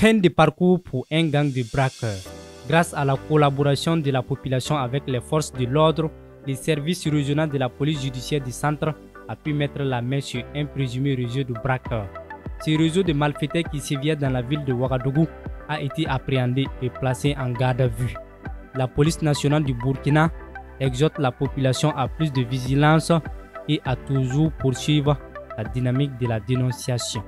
Fin de parcours pour un gang de braqueurs. Grâce à la collaboration de la population avec les forces de l'ordre, les services régionaux de la police judiciaire du centre a pu mettre la main sur un présumé réseau de braqueurs. Ce réseau de malfaiteurs qui sévit dans la ville de Ouagadougou a été appréhendé et placé en garde à vue. La police nationale du Burkina exhorte la population à plus de vigilance et à toujours poursuivre la dynamique de la dénonciation.